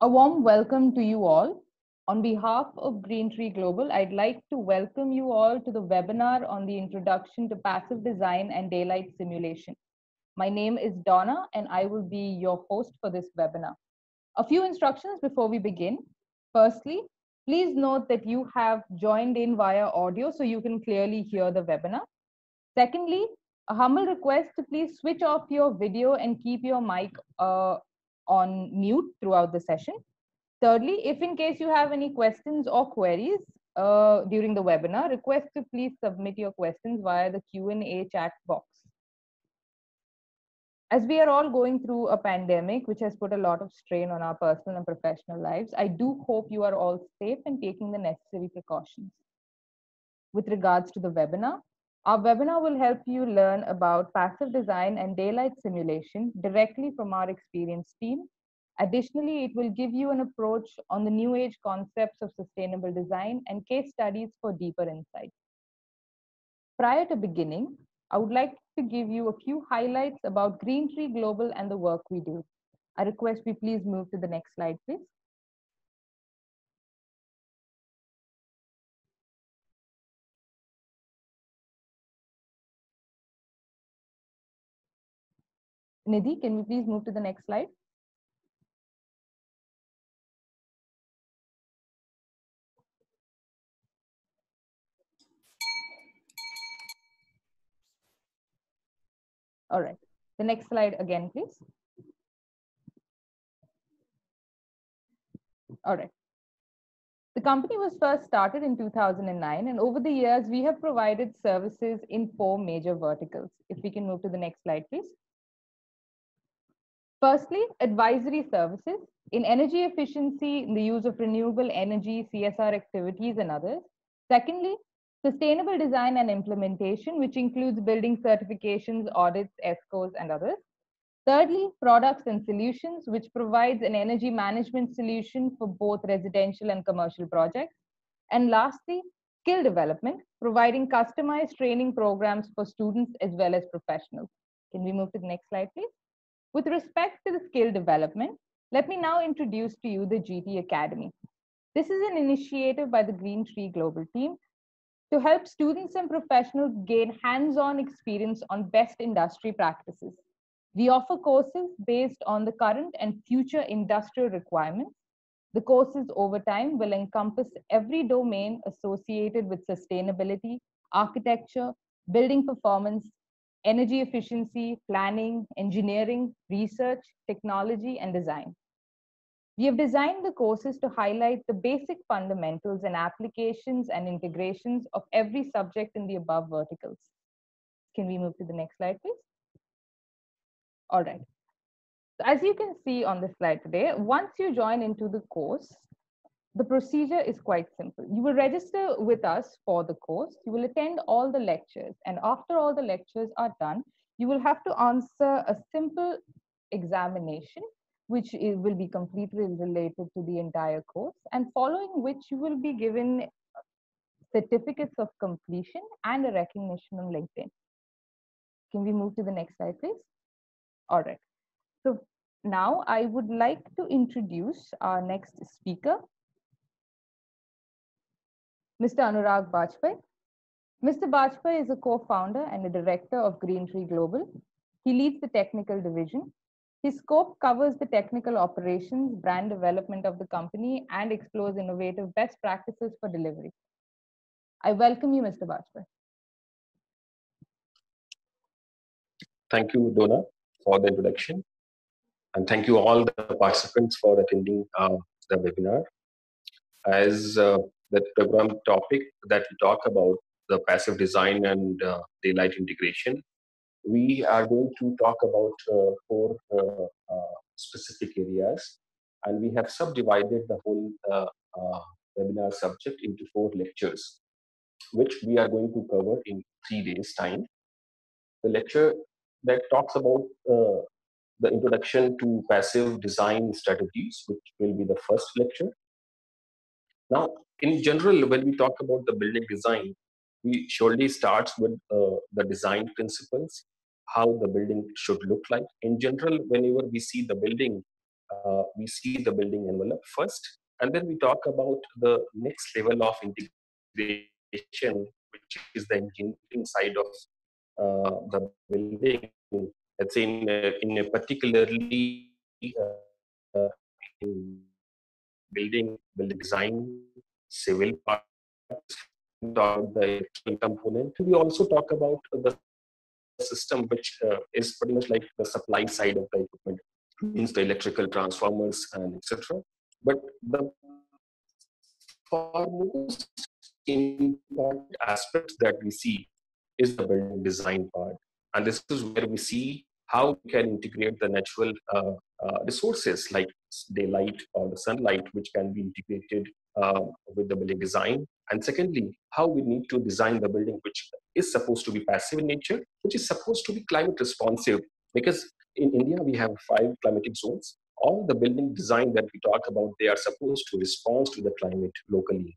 A warm welcome to you all. On behalf of Green Tree Global, I'd like to welcome you all to the webinar on the introduction to passive design and daylight simulation. My name is Donna and I will be your host for this webinar. A few instructions before we begin. Firstly, please note that you have joined in via audio so you can clearly hear the webinar. Secondly, a humble request to please switch off your video and keep your mic uh, on mute throughout the session. Thirdly, if in case you have any questions or queries uh, during the webinar, request to please submit your questions via the Q&A chat box. As we are all going through a pandemic, which has put a lot of strain on our personal and professional lives, I do hope you are all safe and taking the necessary precautions. With regards to the webinar, our webinar will help you learn about passive design and daylight simulation directly from our experienced team. Additionally, it will give you an approach on the new age concepts of sustainable design and case studies for deeper insight. Prior to beginning, I would like to give you a few highlights about Green Tree Global and the work we do. I request we please move to the next slide, please. Nidhi, can we please move to the next slide? All right, the next slide again, please. All right. The company was first started in 2009, and over the years, we have provided services in four major verticals. If we can move to the next slide, please. Firstly, advisory services in energy efficiency, in the use of renewable energy, CSR activities, and others. Secondly, sustainable design and implementation, which includes building certifications, audits, ESCOs, and others. Thirdly, products and solutions, which provides an energy management solution for both residential and commercial projects. And lastly, skill development, providing customized training programs for students as well as professionals. Can we move to the next slide, please? With respect to the skill development, let me now introduce to you the GT Academy. This is an initiative by the Green Tree Global team to help students and professionals gain hands-on experience on best industry practices. We offer courses based on the current and future industrial requirements. The courses over time will encompass every domain associated with sustainability, architecture, building performance, energy efficiency, planning, engineering, research, technology, and design. We have designed the courses to highlight the basic fundamentals and applications and integrations of every subject in the above verticals. Can we move to the next slide, please? All right. So as you can see on the slide today, once you join into the course, the procedure is quite simple. You will register with us for the course. You will attend all the lectures. And after all the lectures are done, you will have to answer a simple examination, which will be completely related to the entire course. And following which you will be given certificates of completion and a recognition on LinkedIn. Can we move to the next slide, please? All right. So now I would like to introduce our next speaker, Mr. Anurag Bajpai. Mr. Bajpai is a co-founder and a director of Green Tree Global. He leads the technical division. His scope covers the technical operations, brand development of the company, and explores innovative best practices for delivery. I welcome you, Mr. Bajpai. Thank you, Donna, for the introduction. And thank you all the participants for attending uh, the webinar. As uh, the program topic that we talk about the passive design and uh, daylight integration. We are going to talk about uh, four uh, uh specific areas, and we have subdivided the whole uh, uh, webinar subject into four lectures, which we are going to cover in three days' time. The lecture that talks about the introduction to passive design strategies, which will be the first lecture. Now, in general, when we talk about the building design, we surely starts with uh, the design principles, how the building should look like. In general, whenever we see the building, uh, we see the building envelope first, and then we talk about the next level of integration, which is the engineering side of uh, the building. Let's say in a, in a particularly uh, in building, building design, civil parts, the component. We also talk about the system, which uh, is pretty much like the supply side of the equipment, means the electrical transformers and etc. But the foremost important aspect that we see is the building design part, and this is where we see how we can integrate the natural uh, uh, resources like daylight or the sunlight, which can be integrated uh, with the building design. And secondly, how we need to design the building, which is supposed to be passive in nature, which is supposed to be climate responsive. Because in India, we have five climatic zones. All the building design that we talk about, they are supposed to respond to the climate locally.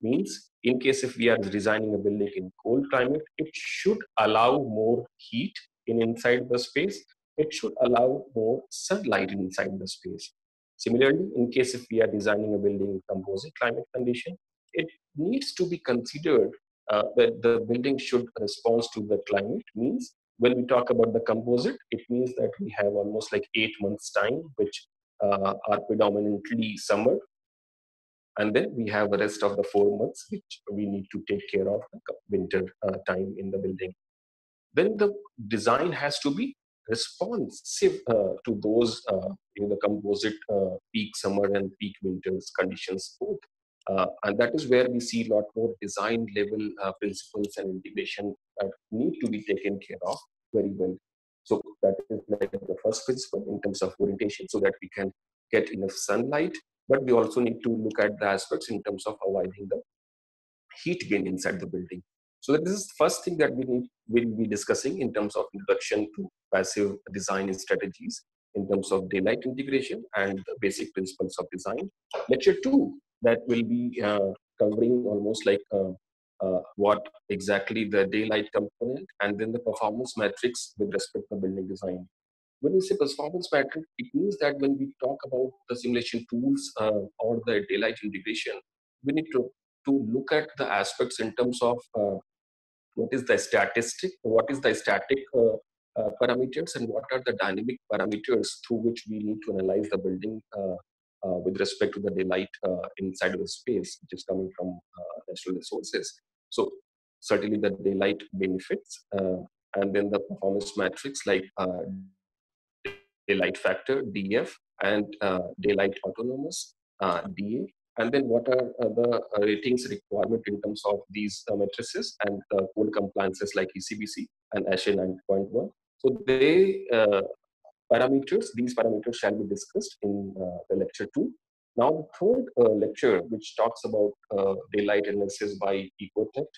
Means, in case if we are designing a building in cold climate, it should allow more heat in inside the space. It should allow more sunlight inside the space. Similarly, in case if we are designing a building in composite climate condition, it needs to be considered uh, that the building should respond to the climate. Means when we talk about the composite, it means that we have almost like eight months time, which uh, are predominantly summer. And then we have the rest of the four months, which we need to take care of the winter uh, time in the building. Then the design has to be responsive uh, to those uh, in the composite uh, peak summer and peak winters conditions both. And that is where we see a lot more design level principles and integration that need to be taken care of very well. So that is like the first principle in terms of orientation so that we can get enough sunlight. But we also need to look at the aspects in terms of avoiding the heat gain inside the building. So this is the first thing that we need will be discussing in terms of introduction to passive design strategies in terms of daylight integration and the basic principles of design. Lecture two that will be uh, covering almost like uh, uh, what exactly the daylight component and then the performance matrix with respect to building design. When we say performance matrix, it means that when we talk about the simulation tools uh, or the daylight integration, we need to, to look at the aspects in terms of uh, what is the statistic, what is the static uh, uh, parameters, and what are the dynamic parameters through which we need to analyze the building uh, uh, with respect to the daylight uh, inside of the space, which is coming from natural resources. So certainly the daylight benefits, and then the performance metrics like daylight factor (DF) and daylight autonomous (DA) and then what are uh, the uh, ratings requirement in terms of these uh, matrices and code compliances like ECBC and ASHRAE 9.1. So they parameters, these parameters shall be discussed in the lecture two. Now the third uh, lecture, which talks about uh, daylight analysis by Ecotect.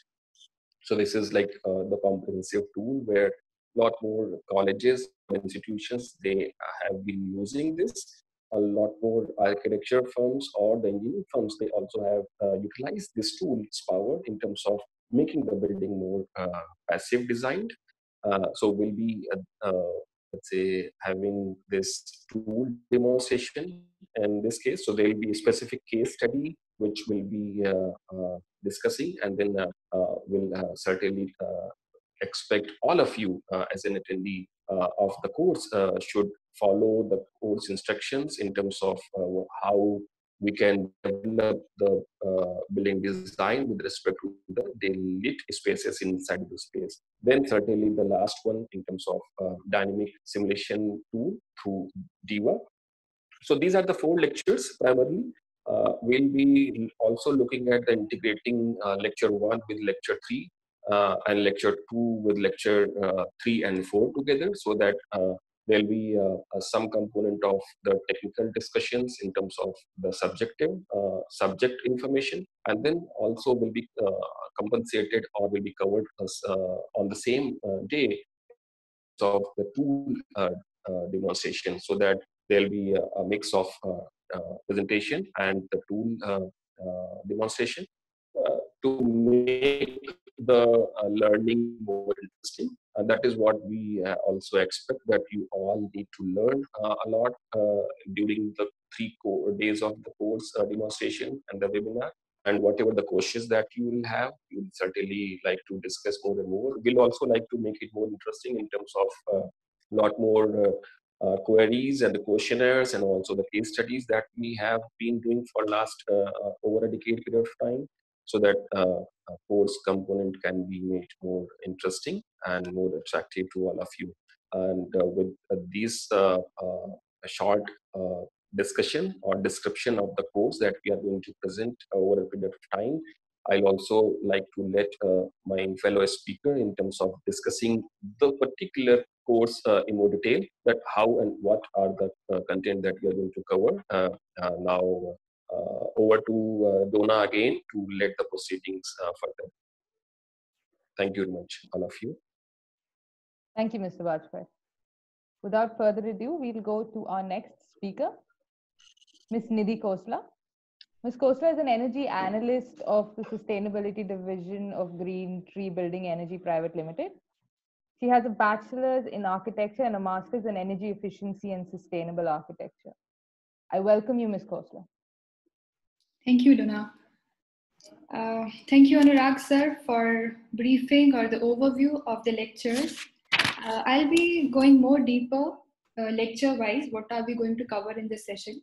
So this is like uh, the comprehensive tool where a lot more colleges, institutions, they have been using this a lot more architecture firms or the engineering firms, they also have uh, utilized this tool's power in terms of making the building more uh, passive designed. Uh, so we'll be, uh, uh, let's say, having this tool demonstration in this case. So there will be a specific case study which we'll be uh, discussing and then we'll certainly expect all of you as an attendee of the course should follow the course instructions in terms of uh, how we can develop the uh, building design with respect to the lit spaces inside the space. Then certainly the last one in terms of uh, dynamic simulation tool through DIVA. So these are the four lectures primarily. Uh, we'll be also looking at the integrating uh, lecture one with lecture three uh, Uh, and lecture two with lecture uh, three and four together so that uh, there'll be uh, uh, some component of the technical discussions in terms of the subjective uh, subject information and then also will be compensated or will be covered as, on the same day of the tool demonstration so that there'll be a, a mix of presentation and the tool demonstration to make the uh, learning more interesting. And that is what we uh, also expect that you all need to learn uh, a lot uh, during the three days of the course demonstration and the webinar. And whatever the questions that you will have you'll certainly like to discuss more and more. We'll also like to make it more interesting in terms of a uh, lot more uh, uh, queries and the questionnaires and also the case studies that we have been doing for last uh, uh, over a decade period of time so that uh, course component can be made more interesting and more attractive to all of you and with these short discussion or description of the course that we are going to present over a period of time. I'll also like to let uh, my fellow speaker in terms of discussing the particular course uh, in more detail, that how and what are the uh, content that we are going to cover. Uh, uh, now uh, over to uh, Donna again to let the proceedings uh, further. Thank you very much, all of you. Thank you, Mr. Bajpai. Without further ado, we'll go to our next speaker, Ms. Nidhi Khosla. Ms. Khosla is an energy analyst of the sustainability division of Green Tree Building Energy Private Limited. She has a bachelor's in architecture and a master's in energy efficiency and sustainable architecture. I welcome you, Ms. Khosla. Thank you, Luna. Uh, thank you, Anurag sir, for briefing or the overview of the lectures. Uh, I'll be going more deeper uh, lecture-wise. What are we going to cover in this session?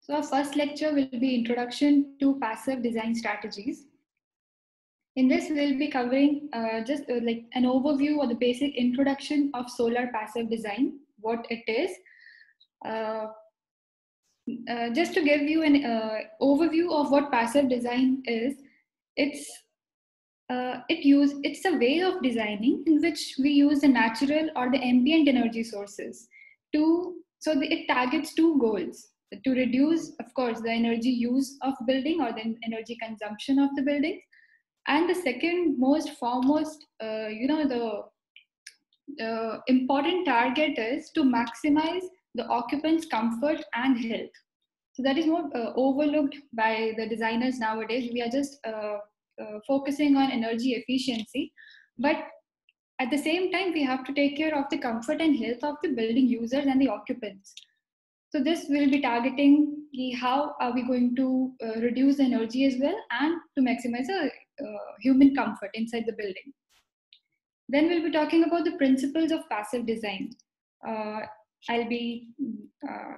So our first lecture will be Introduction to Passive Design Strategies. In this, we'll be covering uh, just uh, like an overview or the basic introduction of solar passive design, what it is. Uh, uh just to give you an uh, overview of what passive design is, it's uh, it use it's a way of designing in which we use the natural or the ambient energy sources to so the, it targets two goals to reduce, of course, the energy use of building or the energy consumption of the building. And the second most foremost, uh, you know, the uh, important target is to maximize the occupant's comfort and health. So that is more uh, overlooked by the designers nowadays. We are just uh, uh, focusing on energy efficiency, but at the same time, we have to take care of the comfort and health of the building users and the occupants. So this will be targeting how are we going to uh, reduce energy as well and to maximize the uh, human comfort inside the building. Then we'll be talking about the principles of passive design. Uh, I'll be uh,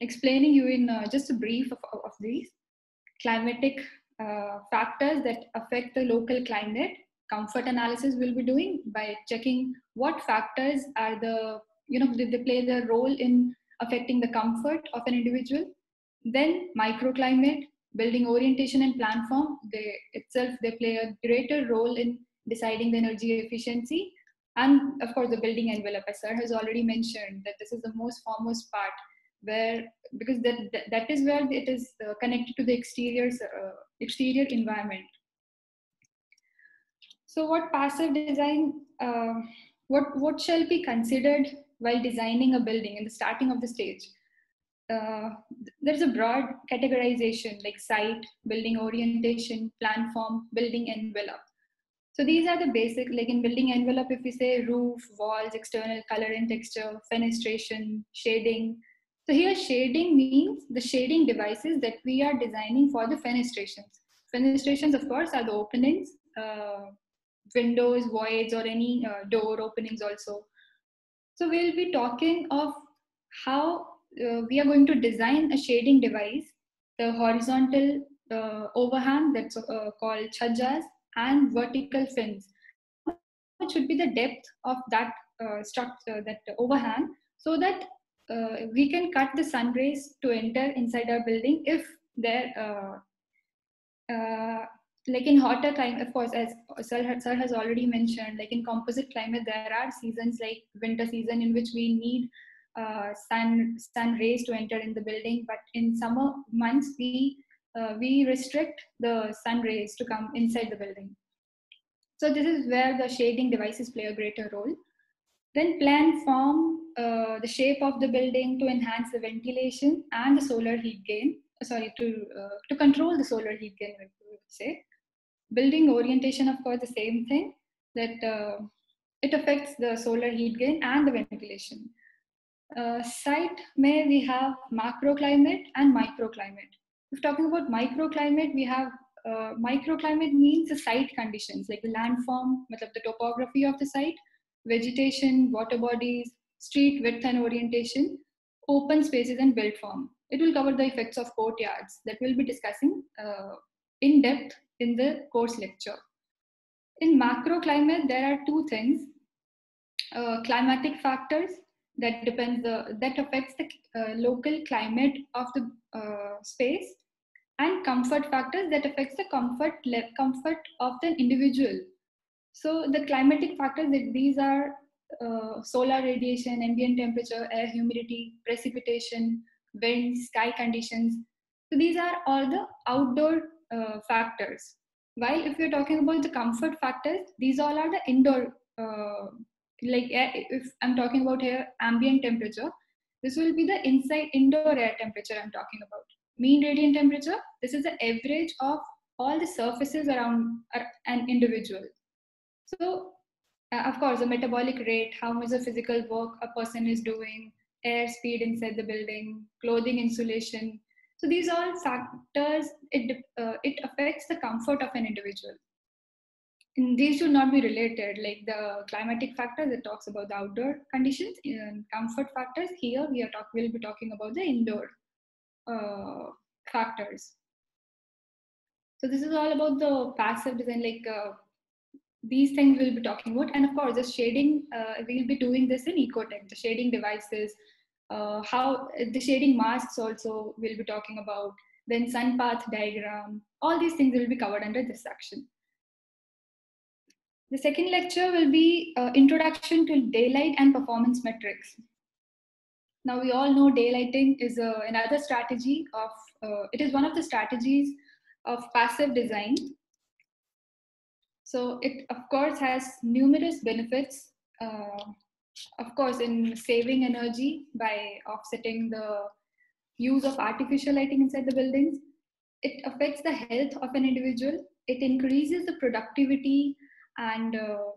explaining you in uh, just a brief of, of these climatic uh, factors that affect the local climate. Comfort analysis we'll be doing by checking what factors are the, you know, did they play the role in affecting the comfort of an individual. Then microclimate, building orientation and plan form, they itself, they play a greater role in deciding the energy efficiency. And of course, the building envelope, as sir has already mentioned, that this is the most foremost part where, because that, that, that is where it is uh, connected to the exterior, uh, exterior environment. So what passive design, uh, what, what shall be considered while designing a building in the starting of the stage. Uh, there's a broad categorization like site, building orientation, plan form, building envelope. So these are the basic, like in building envelope, if we say roof, walls, external color and texture, fenestration, shading. So here shading means the shading devices that we are designing for the fenestrations. Fenestrations, of course, are the openings, uh, windows, voids, or any uh, door openings also. So we'll be talking of how uh, we are going to design a shading device, the horizontal uh, overhang that's uh, called chhajjas and vertical fins. What should be the depth of that uh, structure, that overhang, so that uh, we can cut the sun rays to enter inside our building if there uh, like in hotter climate, of course, as Sir, Sir has already mentioned, like in composite climate, there are seasons like winter season in which we need uh, sun sun rays to enter in the building. But in summer months, we uh, we restrict the sun rays to come inside the building. So this is where the shading devices play a greater role. Then plan form uh, the shape of the building to enhance the ventilation and the solar heat gain. Sorry, to uh, to control the solar heat gain, we would say. building orientation, of course, the same thing that uh, it affects the solar heat gain and the ventilation. Uh, site may we have macroclimate and microclimate. If talking about microclimate, we have uh, microclimate means the site conditions like the landform, the topography of the site, vegetation, water bodies, street width and orientation, open spaces and built form. It will cover the effects of courtyards that we'll be discussing uh, in depth in the course lecture. In macroclimate, there are two things. Uh, climatic factors that depends the, that affects the uh, local climate of the uh, space and comfort factors that affects the comfort comfort of the individual. So the climatic factors that these are uh, solar radiation ambient temperature air humidity precipitation wind sky conditions so these are all the outdoor uh, factors. While if you're talking about the comfort factors these all are the indoor uh, like if i'm talking about here ambient temperature this will be the inside indoor air temperature i'm talking about. Mean radiant temperature this is the average of all the surfaces around an individual. So uh, of course the metabolic rate how much the physical work a person is doing air speed inside the building clothing insulation. So these all factors it uh, it affects the comfort of an individual and these should not be related. Like the climatic factors it talks about the outdoor conditions and comfort factors. Here we are talk we'll be talking about the indoor uh, factors. So this is all about the passive design like uh, these things we'll be talking about. And of course the shading uh, we'll be doing this in Ecotect the shading devices uh, how the shading masks also we'll be talking about then sun path diagram all these things will be covered under this section the second lecture will be uh, Introduction to Daylight and Performance Metrics. Now we all know daylighting is uh, another strategy of, uh, it is one of the strategies of passive design. So it of course has numerous benefits, uh, of course in saving energy by offsetting the use of artificial lighting inside the buildings. It affects the health of an individual. It increases the productivity and uh,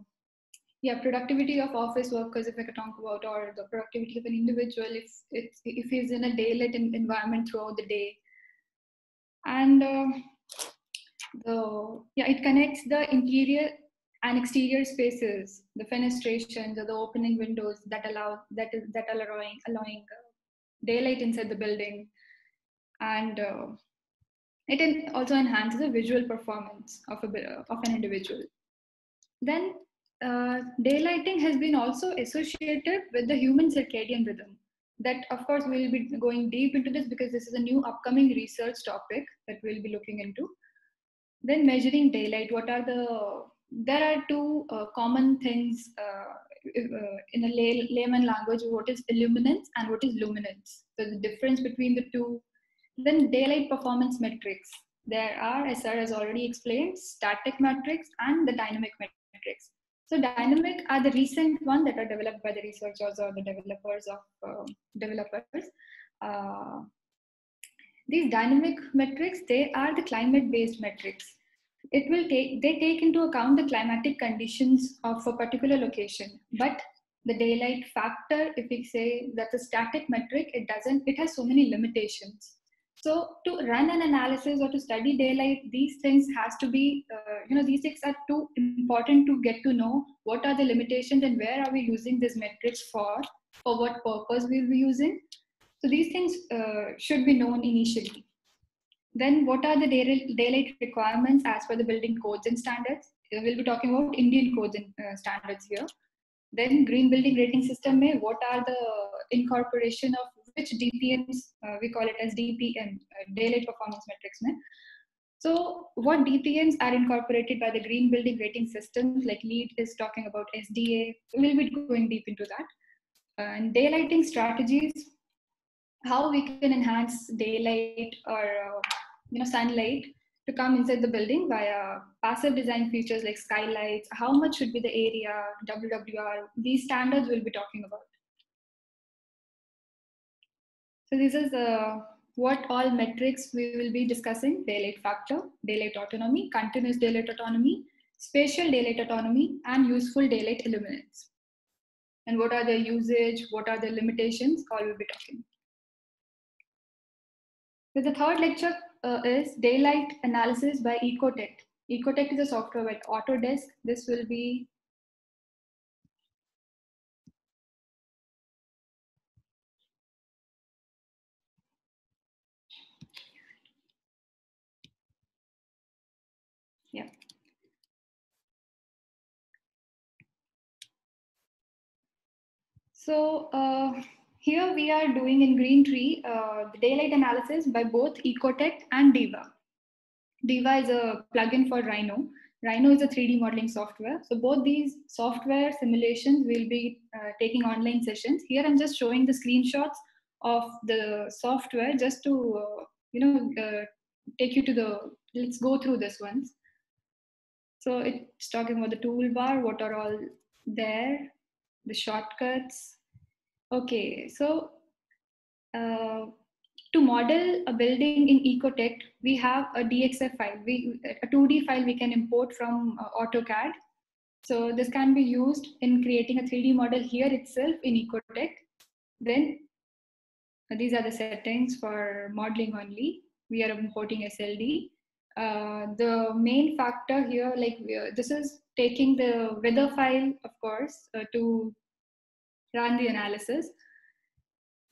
yeah productivity of office workers if i could talk about or the productivity of an individual if it's if he's in a daylight environment throughout the day. And uh, the yeah it connects the interior and exterior spaces the fenestrations or the opening windows that allow that is that are allowing allowing uh, daylight inside the building. And uh, it also enhances the visual performance of a of an individual then uh, daylighting has been also associated with the human circadian rhythm. That, of course, we'll be going deep into this because this is a new upcoming research topic that we'll be looking into. Then measuring daylight. What are the there are two uh, common things uh, uh in a lay, layman language what is illuminance and what is luminance so the difference between the two then daylight performance metrics there are as sir has already explained static metrics and the dynamic metrics metrics. So dynamic are the recent one that are developed by the researchers or the developers of uh, developers. Uh, these dynamic metrics, they are the climate-based metrics. It will take, they take into account the climatic conditions of a particular location, but the daylight factor, if we say that's a static metric, it doesn't, it has so many limitations. So to run an analysis or to study daylight, these things has to be, uh, you know, these things are too important to get to know what are the limitations and where are we using these metrics for, for what purpose we'll be using. So these things uh, should be known initially. Then what are the daylight requirements as per the building codes and standards? We'll be talking about Indian codes and uh, standards here. Then green building rating system, may what are the incorporation of which DPMs, uh, we call it as DPM, uh, Daylight Performance Metrics. So what DPMs are incorporated by the green building rating systems, like LEED is talking about SDA, we'll be going deep into that. Uh, and daylighting strategies, how we can enhance daylight or uh, you know sunlight to come inside the building via passive design features like skylights, how much should be the area, WWR, these standards we'll be talking about. So this is uh, what all metrics we will be discussing, daylight factor, daylight autonomy, continuous daylight autonomy, spatial daylight autonomy, and useful daylight illuminance. And what are the usage, what are the limitations, all we'll be talking. So the third lecture uh, is daylight analysis by Ecotect. Ecotect is a software by Autodesk. This will be yeah. So uh, here we are doing in Green Tree uh, the daylight analysis by both Ecotect and Diva. Diva is a plugin for Rhino. Rhino is a 3D modeling software. So both these software simulations will be uh, taking online sessions. Here I'm just showing the screenshots of the software just to, uh, you know, uh, take you to the, let's go through this once. So it's talking about the toolbar, what are all there, the shortcuts. Okay, so uh, to model a building in Ecotect, we have a DXF file, we, a 2D file we can import from uh, AutoCAD. So this can be used in creating a 3D model here itself in Ecotect. Then these are the settings for modeling only. We are importing SLD. Uh, the main factor here, like uh, this is taking the weather file, of course, uh, to run the analysis.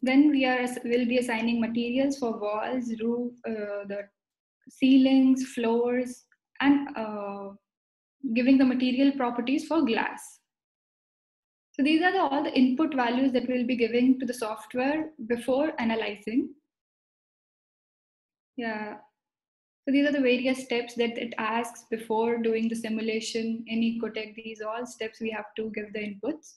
Then we are will be assigning materials for walls, roof, uh, the ceilings, floors, and uh, giving the material properties for glass. So these are the, all the input values that we'll be giving to the software before analyzing. Yeah. So these are the various steps that it asks before doing the simulation in Ecotect. These all steps we have to give the inputs.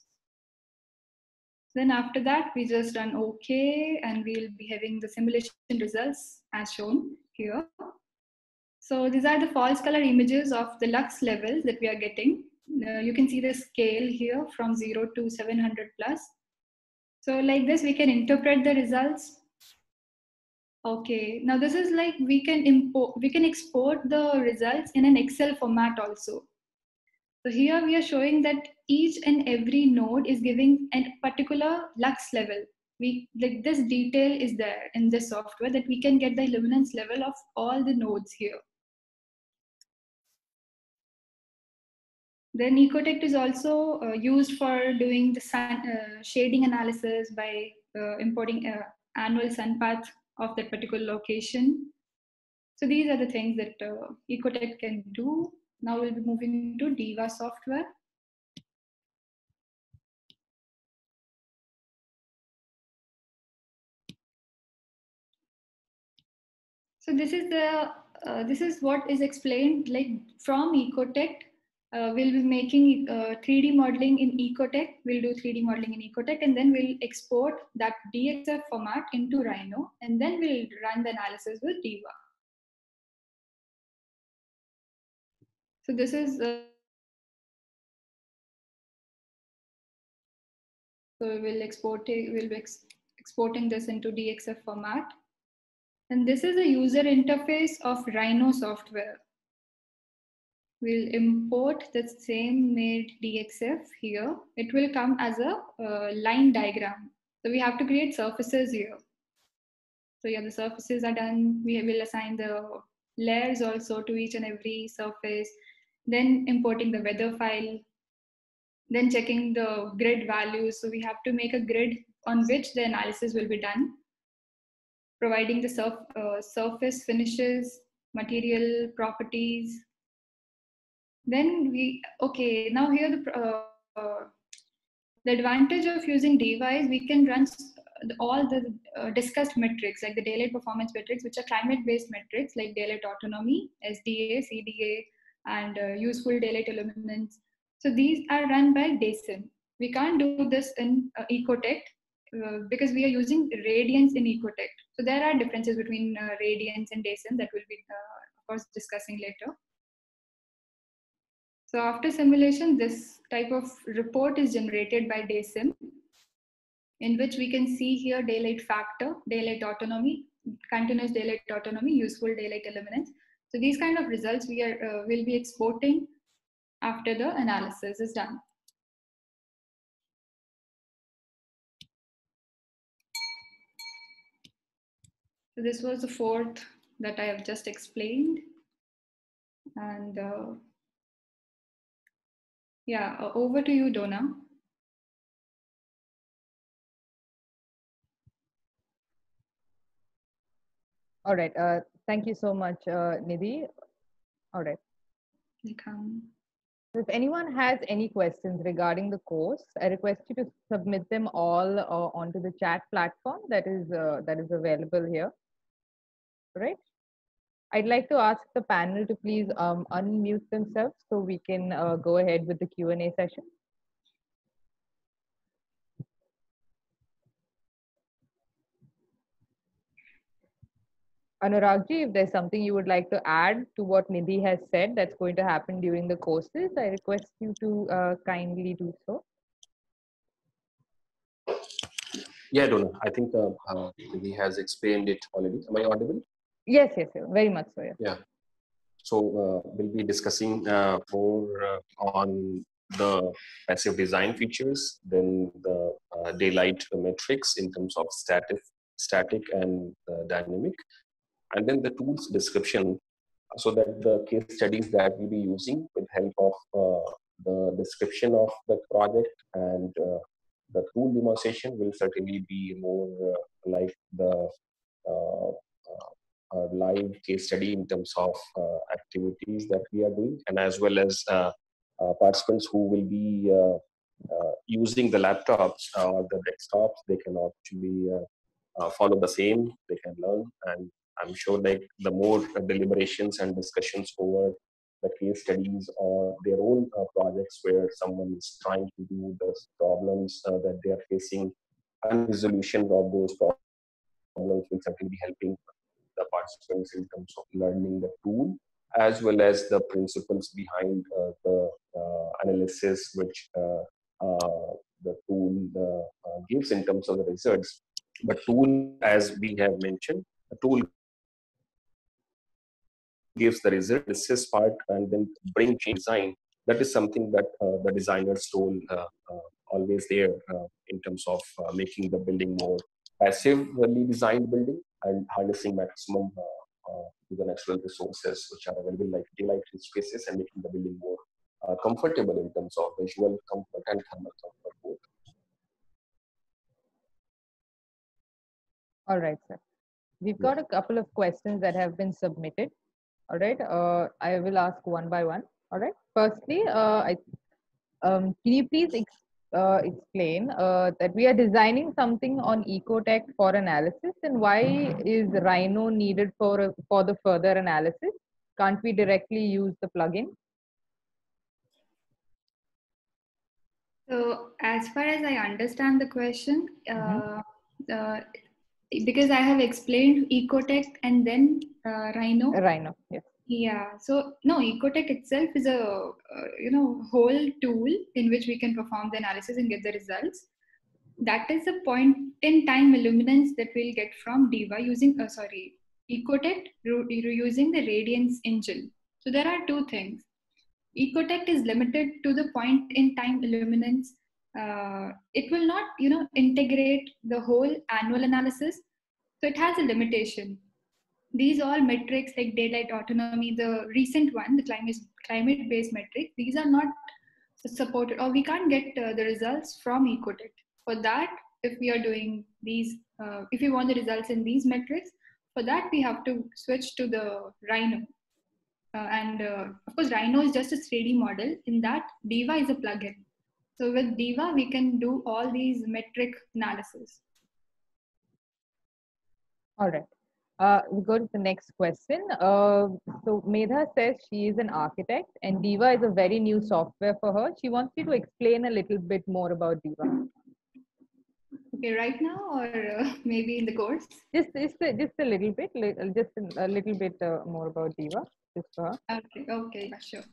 Then after that, we just run OK and we'll be having the simulation results as shown here. So these are the false color images of the lux levels that we are getting. Uh, you can see the scale here from 0 to 700 plus. So like this, we can interpret the results. Okay, now this is like we can import, we can export the results in an Excel format also. So here we are showing that each and every node is giving a particular lux level. We like this detail is there in this software that we can get the luminance level of all the nodes here. Then Ecotect is also uh, used for doing the sun, uh, shading analysis by uh, importing uh, annual sun path of that particular location. So these are the things that uh, Ecotect can do. Now we'll be moving to Diva software. So this is the uh, this is what is explained like from Ecotect. Uh, we'll be making uh, 3D modeling in Ecotect. We'll do 3D modeling in Ecotect, and then we'll export that DXF format into Rhino, and then we'll run the analysis with Diva. So this is uh, so we'll export it, we'll be ex exporting this into DXF format. And this is a user interface of Rhino software. We'll import the same made DXF here. It will come as a uh, line diagram. So we have to create surfaces here. So yeah, the surfaces are done. We will assign the layers also to each and every surface. Then importing the weather file. Then checking the grid values. So we have to make a grid on which the analysis will be done providing the surf, uh, surface finishes, material properties. Then we, okay, now here the, uh, uh, the advantage of using is we can run all the uh, discussed metrics like the daylight performance metrics, which are climate-based metrics like daylight autonomy, SDA, CDA, and uh, useful daylight illuminance. So these are run by DaySim. We can't do this in uh, Ecotect uh, because we are using radiance in Ecotect. So there are differences between uh, radiance and DaySim that we'll be, uh, of course, discussing later. So after simulation, this type of report is generated by DaySim, in which we can see here daylight factor, daylight autonomy, continuous daylight autonomy, useful daylight illuminance. So these kind of results we are uh, will be exporting after the analysis is done. So this was the fourth that I have just explained. And uh, yeah, uh, over to you, Donna. All right. Uh, thank you so much, uh, Nidhi. All right. Welcome. If anyone has any questions regarding the course, I request you to submit them all uh, onto the chat platform that is uh, that is available here. All right. I'd like to ask the panel to please um, unmute themselves so we can uh, go ahead with the Q&A session. Anuragji, if there's something you would like to add to what Nidhi has said that's going to happen during the courses, I request you to uh, kindly do so. Yeah, Donna, I think uh, uh, Nidhi has explained it already. Am I audible? Yes, yes, yes very much so. Yeah. Yeah. So uh, we'll be discussing uh, more uh, on the passive design features, then the uh, daylight metrics in terms of static, static and uh, dynamic, and then the tools description so that the case studies that we'll be using with help of uh, the description of the project and uh, the tool demonstration will certainly be more uh, like the uh, uh, live case study in terms of uh, activities that we are doing and as well as participants who will be using the laptops or the desktops they can actually follow the same they can learn and I'm sure like the more deliberations and discussions over the case studies or their own uh, projects where someone is trying to do the problems uh, that they are facing and resolution of those problems will certainly be helping the participants in terms of learning the tool as well as the principles behind uh, the uh, analysis which uh, uh, the tool gives in terms of the results. But tool, as we have mentioned, a tool gives the result, this part, and then bring change design. That is something that uh, the designers told uh, uh, always there in terms of making the building more passively designed building and harnessing maximum to the natural resources which are available like daylight spaces and making the building more uh, comfortable in terms of visual comfort and thermal comfort both. All right, sir. We've got a couple of questions that have been submitted. All right. Uh, I will ask one by one. All right. Firstly, uh, I, um, can you please ex uh, explain uh, that we are designing something on Ecotect for analysis and why is Rhino needed for, for the further analysis? Can't we directly use the plugin? So as far as I understand the question, mm -hmm. Because I have explained Ecotect and then uh, Rhino. Rhino, yes. Yeah. So no, Ecotect itself is a uh, you know whole tool in which we can perform the analysis and get the results. That is the point in time illuminance that we'll get from Diva using uh, sorry Ecotect using the Radiance engine. So there are two things. Ecotech is limited to the point in time illuminance. Uh, it will not, you know, integrate the whole annual analysis. So it has a limitation. These all metrics like daylight autonomy, the recent one, the climate climate based metric, these are not supported or we can't get uh, the results from Ecotect. For that, if we are doing these, uh, if we want the results in these metrics, for that we have to switch to the Rhino. Uh, and uh, of course, Rhino is just a 3D model. In that, Diva is a plugin. So with Diva, we can do all these metric analysis. All right. Uh, we go to the next question. Uh, so Medha says she is an architect and Diva is a very new software for her. She wants you to explain a little bit more about Diva. Okay, right now or uh, maybe in the course? Just, just, a, just a little bit, just a, little bit uh, more about Diva. Just for her. Okay, okay, sure.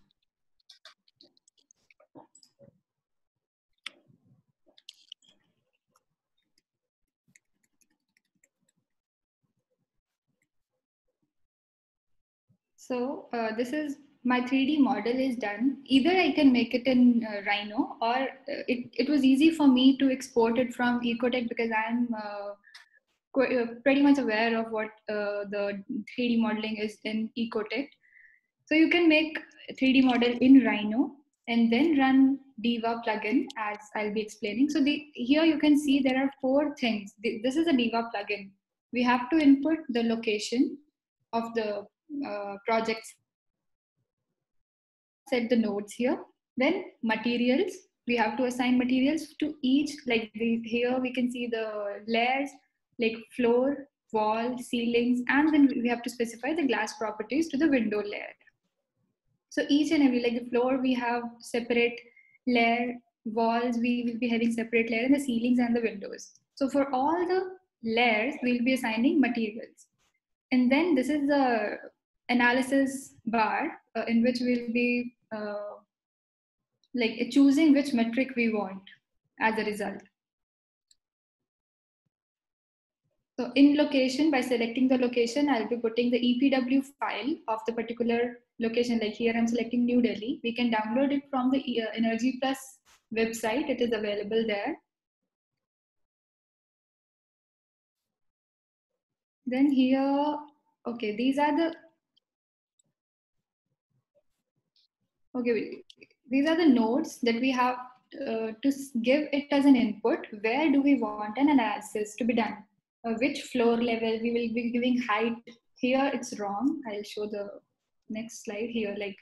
So uh, this is my 3D model is done. Either I can make it in uh, Rhino or uh, it, it was easy for me to export it from Ecotect because I'm uh, uh, pretty much aware of what the 3D modeling is in Ecotect. So you can make a 3D model in Rhino and then run Diva plugin as I'll be explaining. So the, here you can see there are four things. This is a Diva plugin. We have to input the location of the uh, project set the nodes here. Then materials, we have to assign materials to each, like the, here we can see the layers, like floor, wall, ceilings, and then we have to specify the glass properties to the window layer. So each and every, like the floor, we have separate layer, walls, we will be having separate layer, and the ceilings and the windows. So for all the layers, we'll be assigning materials. And then this is the analysis bar uh, in which we'll be uh, like choosing which metric we want as a result. So in location, by selecting the location, I'll be putting the EPW file of the particular location. Like here, I'm selecting New Delhi. We can download it from the uh, Energy Plus website. It is available there. Then here, okay, these are the Okay, these are the nodes that we have uh, to give it as an input. Where do we want an analysis to be done? Uh, which floor level we will be giving height. Here it's wrong. I'll show the next slide here. Like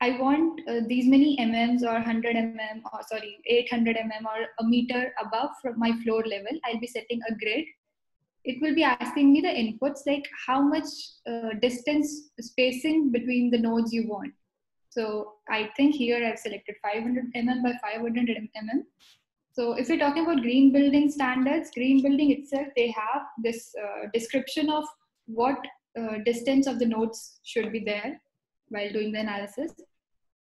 I want uh, these many mm's or 100 mm or sorry 800 mm or a meter above from my floor level. I'll be setting a grid. It will be asking me the inputs like how much uh, distance spacing between the nodes you want. So I think here I've selected 500 mm by 500 mm. So if you're talking about green building standards, green building itself, they have this uh, description of what uh, distance of the nodes should be there while doing the analysis.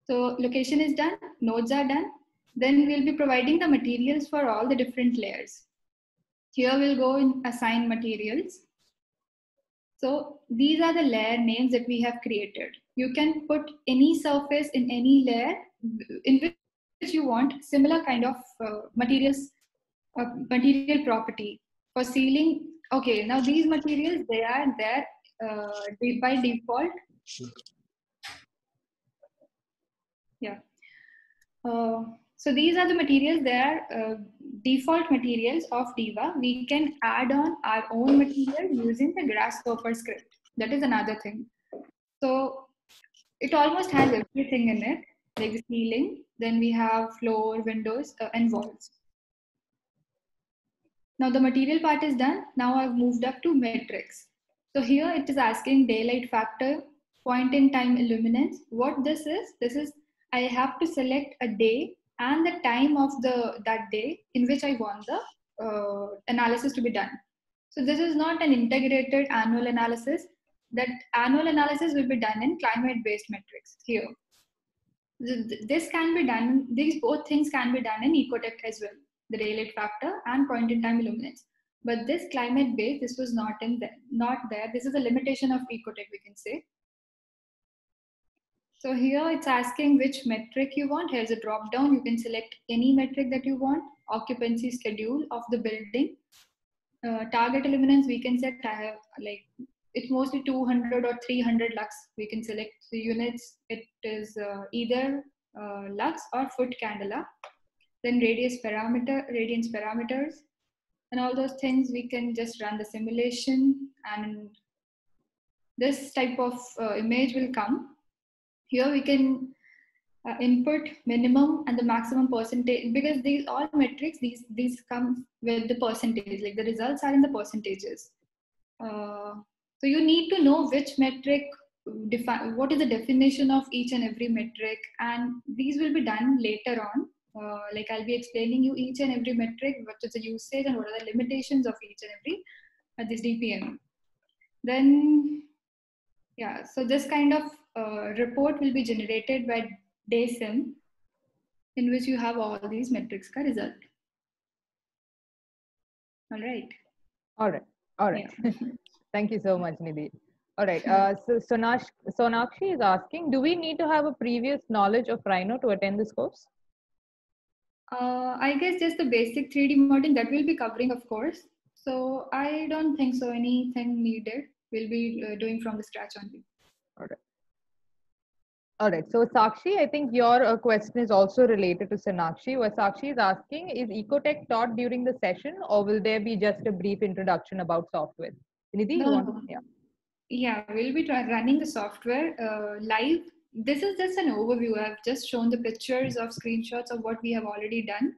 So location is done, nodes are done. Then we'll be providing the materials for all the different layers. Here we'll go and assign materials. So these are the layer names that we have created. You can put any surface in any layer in which you want similar kind of uh, materials, uh, material property. For ceiling, okay, now these materials, they are there uh, by default. Yeah. So these are the materials, they are uh, default materials of Diva. We can add on our own material using the Grasshopper script. That is another thing. So it almost has everything in it, like the ceiling. Then we have floor, windows, uh, and walls. Now the material part is done. Now I've moved up to metrics. So here it is asking daylight factor, point in time illuminance. What this is, this is I have to select a day and the time of the that day in which I want the uh, analysis to be done. So this is not an integrated annual analysis. That annual analysis will be done in climate-based metrics here. Th- th- This can be done. These both things can be done in Ecotect as well, the daylight factor and point-in-time illuminance. But this climate-based, this was not in there, not there. This is a limitation of Ecotect, we can say. So here it's asking which metric you want. Here's a drop down. You can select any metric that you want. Occupancy schedule of the building. Uh, target illuminance, we can set I have like it's mostly 200 or 300 lux. We can select the units. It is uh, either uh, lux or foot candela. Then radius parameter, radiance parameters, and all those things. We can just run the simulation, and this type of uh, image will come here we can uh, input minimum and the maximum percentage because these all metrics these these come with the percentage like the results are in the percentages. Uh, so you need to know which metric define what is the definition of each and every metric and these will be done later on. Uh, like i'll be explaining you each and every metric what is the usage and what are the limitations of each and every uh, this dpm then yeah so this kind of uh, report will be generated by DaySim, in which you have all these metrics ka result. All right. All right. All right. Thank you so much, Nidhi. All right. Uh, so Sonash, Sonakshi is asking, do we need to have a previous knowledge of Rhino to attend this course? Uh, I guess just the basic 3D modeling that we'll be covering, of course. So I don't think so anything needed. We'll be uh, doing from the scratch only. All right. All right. So Sakshi, I think your uh, question is also related to Sonakshi. Where Sakshi is asking, is Ecotect taught during the session or will there be just a brief introduction about software? Nidhi, you No, want to? Yeah. Yeah, we'll be running the software uh, live. This is just an overview. I've just shown the pictures of screenshots of what we have already done.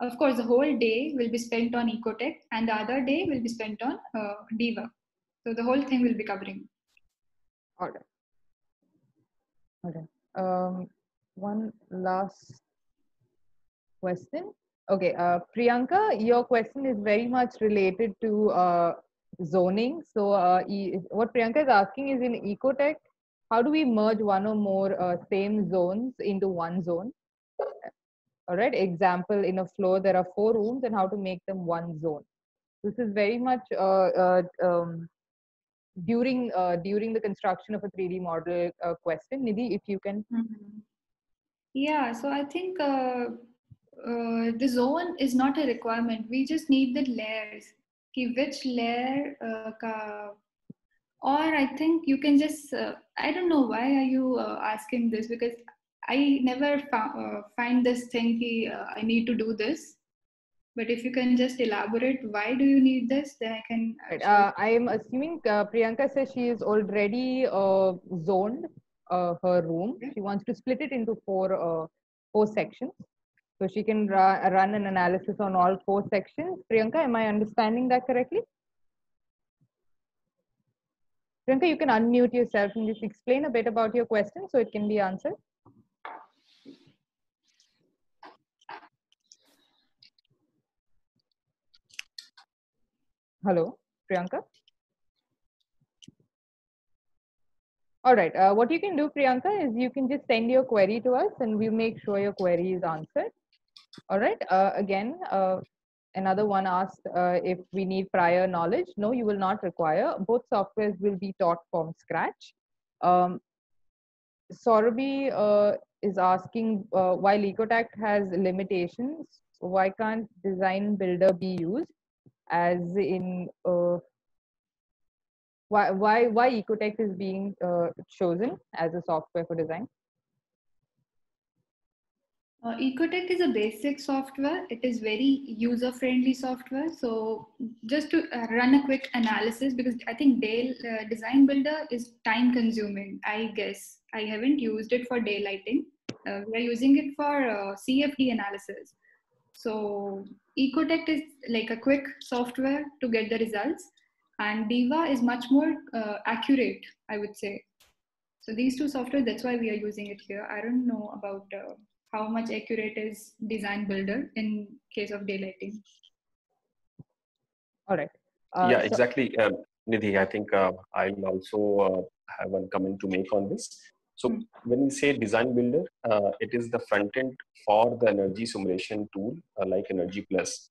Of course, the whole day will be spent on Ecotect, and the other day will be spent on uh, Diva. So the whole thing will be covering. All right. Right. Um, one last question. Okay, uh, Priyanka, your question is very much related to uh, zoning. So, uh, e- what Priyanka is asking is in Ecotect, how do we merge one or more uh, same zones into one zone? All right. Example: in a floor, there are four rooms, and how to make them one zone. This is very much uh, uh, um, during uh, during the construction of a 3D model uh, question. Nidhi, if you can. Yeah, so I think uh, uh, the zone is not a requirement. We just need the layers. Ki which layer uh, ka, or I think you can just. Uh, I don't know why are you asking this because I never find this thing. Ki, I need to do this. But if you can just elaborate why do you need this, then I can. Actually- Uh, I am assuming uh, Priyanka says she is already uh, zoned uh, her room. She wants to split it into four uh, four sections. So she can ra- run an analysis on all four sections. Priyanka, am I understanding that correctly? Priyanka, you can unmute yourself and just explain a bit about your question so it can be answered. Hello, Priyanka. All right. Uh, what you can do, Priyanka, is you can just send your query to us and we'll make sure your query is answered. All right. Uh, again, uh, another one asked uh, if we need prior knowledge. No, you will not require. Both softwares will be taught from scratch. Um, Saurabhi uh, is asking uh, while Ecotect has limitations, why can't Design Builder be used? As in, uh, why why why Ecotect is being uh, chosen as a software for design? Uh, Ecotect is a basic software. It is very user-friendly software. So just to uh, run a quick analysis, because I think Dale uh, Design Builder is time-consuming. I guess I haven't used it for daylighting. Uh, we are using it for uh, CFD analysis. So Ecotect is like a quick software to get the results, and Diva is much more uh, accurate, I would say. So these two software, that's why we are using it here. I don't know about uh, how much accurate is Design Builder in case of daylighting. All right. Uh, yeah, so- exactly. Um, Nidhi, I think uh, I'll also uh, have one comment to make on this. So Hmm. when we say design builder, uh, it is the front end for the energy simulation tool uh, like Energy Plus.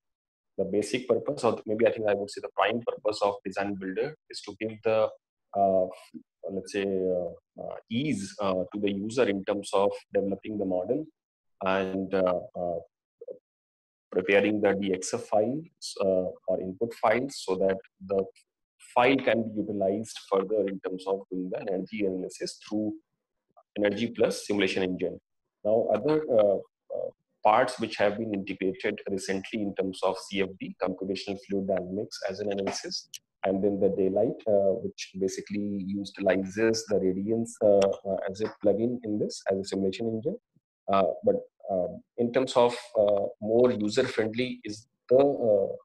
The basic purpose, or maybe I think I would say the prime purpose of design builder is to give the uh, let's say uh, uh, ease uh, to the user in terms of developing the model and uh, uh, preparing the DXF files uh, or input files so that the file can be utilized further in terms of doing the energy analysis through Energy Plus simulation engine. Now, other uh, uh, parts which have been integrated recently in terms of CFD, computational fluid dynamics as an analysis, and then the daylight, uh, which basically utilizes the radiance uh, uh, as a plugin in this as a simulation engine. Uh, but um, in terms of more user friendly is the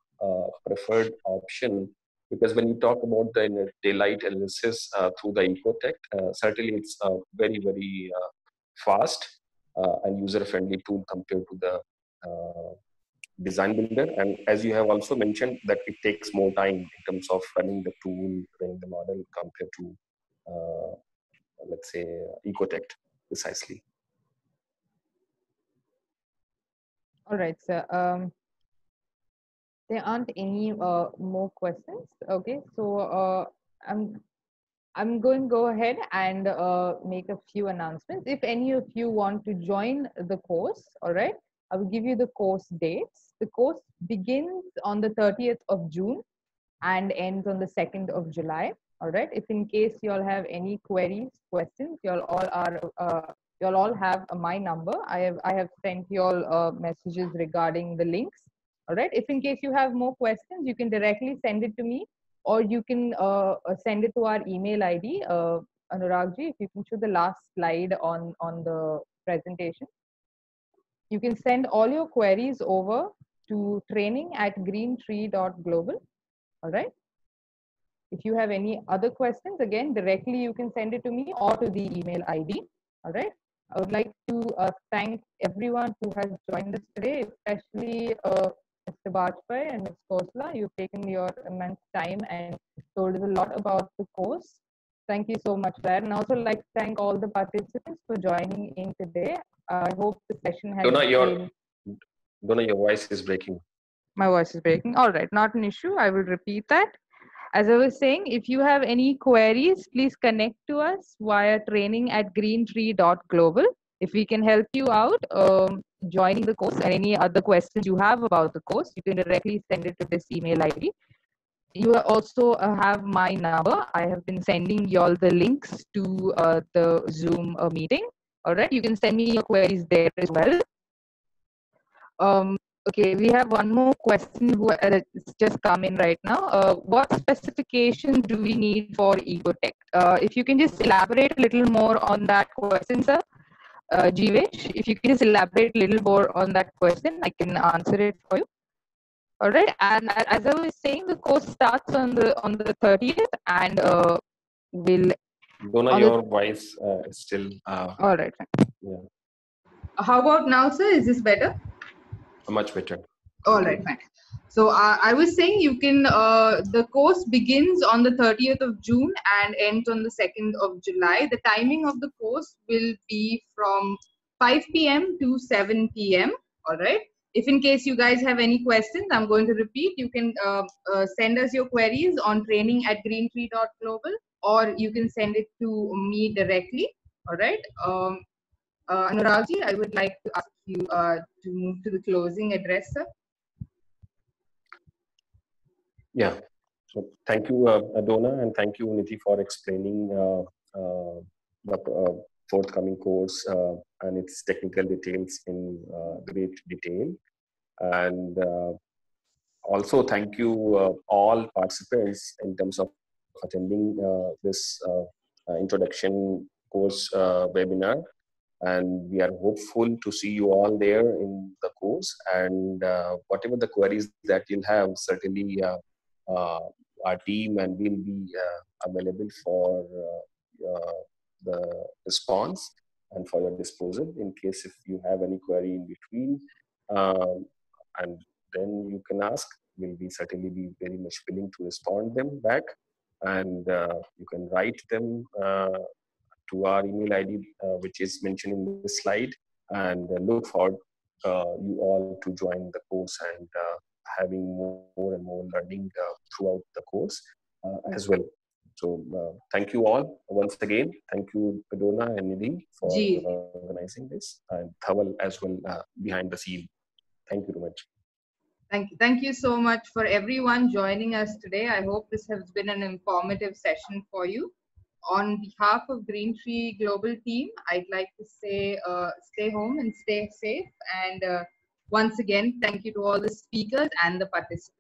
preferred option because when you talk about the uh, daylight analysis uh, through the ecotect uh, certainly it's a very very uh, fast uh, and user friendly tool compared to the uh, design builder and as you have also mentioned that it takes more time in terms of running the tool running the model compared to uh, let's say ecotect precisely All right, sir. Um, there aren't any uh, more questions. Okay, so uh, I'm I'm going to go ahead and uh, make a few announcements. If any of you want to join the course, all right, I will give you the course dates. The course begins on the 30th of June and ends on the 2nd of July. All right. If in case you all have any queries, questions, you all are uh, you all all have my number. I have I have sent you all uh, messages regarding the links. All right. If in case you have more questions, you can directly send it to me, or you can uh, uh send it to our email ID. Uh, Anuragji, if you can show the last slide on on the presentation, you can send all your queries over to training at greentree.global. All right. If you have any other questions, again, directly you can send it to me or to the email ID. All right. I would like to uh, thank everyone who has joined us today, especially uh, Mr. Bajpai and Ms. Khosla. You've taken your immense time and told us a lot about the course. Thank you so much for that. And also like to thank all the participants for joining in today. I hope the session has Donna, your. Donna, your voice is breaking. My voice is breaking. All right, not an issue. I will repeat that as I was saying, if you have any queries, please connect to us via training at greentree.global. If we can help you out um, joining the course and any other questions you have about the course, you can directly send it to this email ID. You also uh, have my number. I have been sending you all the links to uh, the Zoom uh, meeting. All right, you can send me your queries there as well. Um, Okay, we have one more question who uh, just come in right now. Uh, what specifications do we need for Ecotect? Uh, if you can just elaborate a little more on that question, sir. Uh, Jivesh, if you can just elaborate a little more on that question, I can answer it for you. All right, and as I was saying, the course starts on the on the 30th and uh, will. Donna, your the, voice uh, is still. Uh, all right. Yeah. How about now, sir? Is this better? much better. All right, fine. So uh, I was saying you can, uh, the course begins on the 30th of June and ends on the 2nd of July. The timing of the course will be from 5 p.m. to 7 p.m. All right. If in case you guys have any questions, I'm going to repeat. You can uh, uh send us your queries on training at greentree.global or you can send it to me directly. All right. Um, uh, Anuragji, I would like to ask you uh, to move to the closing address, sir. Yeah. So thank you, uh, Adona, and thank you, Nidhi, for explaining uh, uh, the uh, forthcoming course uh, and its technical details in great detail. And also thank you all participants in terms of attending this introduction course webinar and we are hopeful to see you all there in the course and uh, whatever the queries that you'll have certainly uh, our team and we'll be uh, available for uh, uh, the response and for your disposal in case if you have any query in between. Um, and then you can ask. We'll be certainly be very much willing to respond them back. And you can write them to our email ID, uh, which is mentioned in this slide, and look forward uh, you all to join the course and uh, having more and more learning throughout the course as well. So uh, thank you all once again. Thank you, Padona and Nidhi, for uh, organizing this, and Thawal as well uh, behind the scene. Thank you very much. Thank you. Thank you so much for everyone joining us today. I hope this has been an informative session for you on behalf of Green Tree Global team, I'd like to say uh, stay home and stay safe. And uh, once again, thank you to all the speakers and the participants.